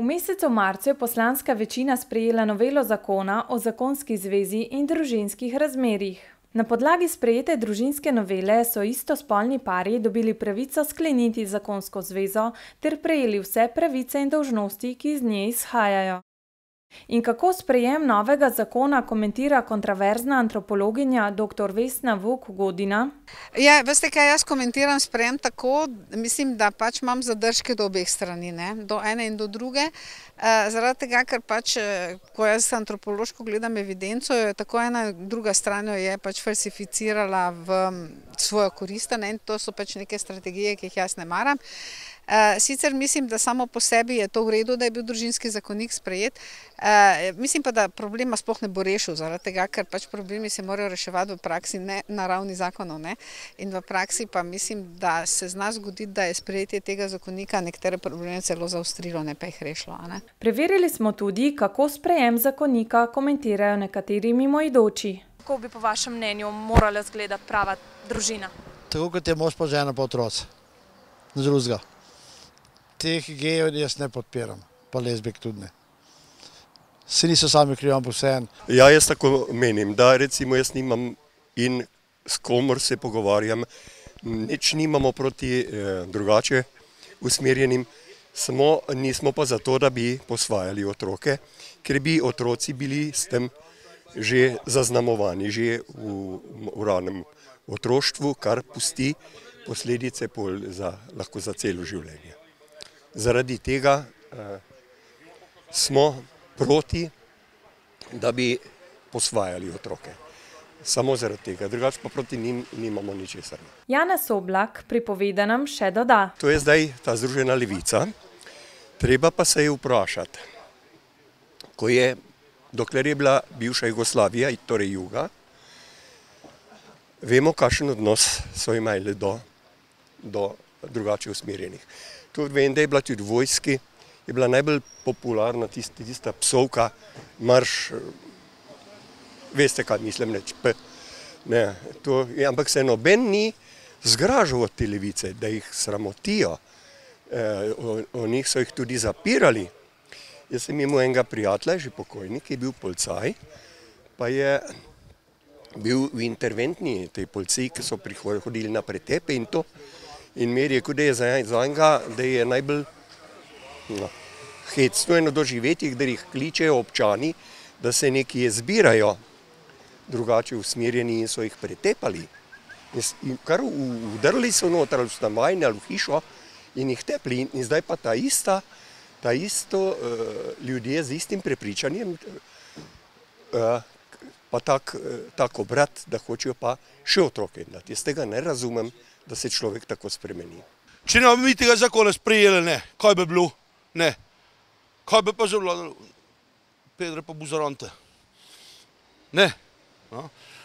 V mesecu marcu je poslanska večina sprejela novelo zakona o zakonski zvezi in družinskih razmerjih. Na podlagi sprejete družinske novele so istospolni pari dobili pravico skleniti zakonsko zvezo ter prejeli vse pravice in dolžnosti, ki iz nje izhajajo. In kako sprejem novega zakona komentira kontroverzna antropologinja doktor Vesna Vuk Godina? Ja, veste, kaj jaz komentiram sprejem tako, mislim, da pač imam zadržke do obeh strani, ne, do ene in do druge. Zaradi tega, ker pač, ko jaz antropološko gledam evidenco, jo je tako ena, druga stran jo je pač falsificirala v svojo korist, ne, in to so pač neke strategije, ki jih jaz ne maram. Sicer mislim, da samo po sebi je to v redu, da je bil družinski zakonik sprejet, mislim pa, da problema sploh ne bo rešil, zaradi tega, ker pač problemi se morajo reševati v praksi, ne na ravni zakonov, ne. In v praksi pa mislim, da se zna zgoditi, da je sprejetje tega zakonika nekatere probleme celo zaostrilo, ne pa jih rešilo, a ne. Preverili smo tudi, kako sprejem zakonika komentirajo nekateri mimoidoči. Kako bi po vašem mnenju morala izgledati prava družina? Tako, kot je mož pa žena pa otroci. Nič drugega. Teh gejev jaz ne podpiram, pa lezbijk tudi ne. Saj niso sami krivi, ampak vseeno. Ja, jaz tako menim, da recimo jaz nimam in s komur se pogovarjam, nič nimamo proti drugače usmerjenim, samo nismo pa za to, da bi posvajali otroke, ker bi otroci bili s tem že zaznamovani, že v ranem otroštvu, kar pusti posledice za, lahko za celo življenje. Zaradi tega smo proti, da bi posvajali otroke. Samo zaradi tega, drugače pa proti njim nimamo ničesar. Janez Oblak pri povedanem še doda. To je zdaj ta Združena levica, treba pa se je vprašati, ko je, dokler je bila bivša Jugoslavija, torej juga, vemo, kakšen odnos so imeli do, do drugače usmerjenih. Tudi vem, da je bila tudi v vojski, je bila najbolj popularna tista psovka marš, veste, kaj mislim, ne, ne, to, ampak se noben ni zgražal od te levice, da jih sramotijo. O njih so jih tudi zapirali. Jaz sem imel enega prijatelja, že pokojni, ki je bil policaj, pa je bil v interventni tej policiji, ki so hodili na pretepe in to, in je rekel, da je za enega, da je najbolj hecno eno doživetje, kdaj jih kličejo občani, da se nekje zbirajo drugače usmerjeni in so jih pretepali. In kar vdrli so noter ali v stanovanje ali v hišo in jih tepli in zdaj pa ta ista, ta isto ljudje z istim prepričanjem pa tak, tak obrat, da hočejo pa še otroke dati, jaz tega ne razumem, da se človek tako spremeni. Če ne bi mi tega zakona sprejeli, ne, kaj bi bilo, ne. Kaj bi pa zavladalo? Pedre pa buzerante. Ne.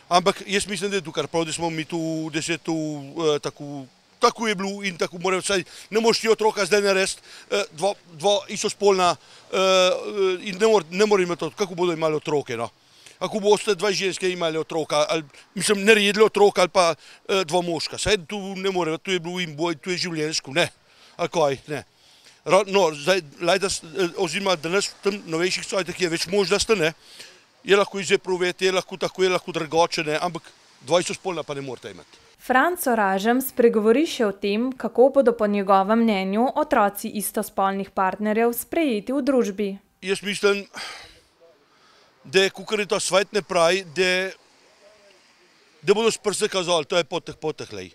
Ampak jaz mislim, da je to kar prav, da smo mi tu, da se to tako, tako je bilo in tako mora vsaj, ne moreš ti otroka zdaj narediti, dva, dva istospolna in ne more imeti, kako bodo imeli otroke, no. Kako boste dve ženske imeli otroka, ali, mislim, naredili otroka ali pa dva moška, saj to ne more, to je bilo in bo, to je življenjsko, ne. Ali kaj, ne. No, zdaj, oziroma danes v tem novejših cajtih je več možnosti, ne, je lahko izveprovet, je lahko tako, je lahko drugače, ne, ampak dva istospolna pa ne moreta imeti. Franc Oražem spregovori še o tem, kako bodo po njegovem mnenju otroci istospolnih partnerjev sprejeti v družbi. Jaz mislim, da kakor je ta svet napravi, da da bodo s prsti kazali, to je potek, potek, glej.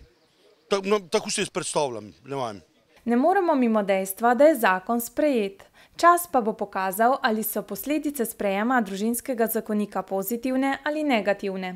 Tako si jaz predstavljam, ne vem. Ne moremo mimo dejstva, da je zakon sprejet. Čas pa bo pokazal, ali so posledice sprejema družinskega zakonika pozitivne ali negativne.